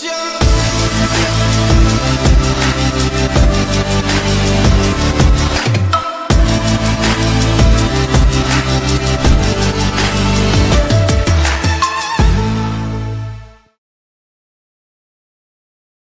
Just